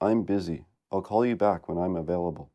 I'm busy. I'll call you back when I'm available.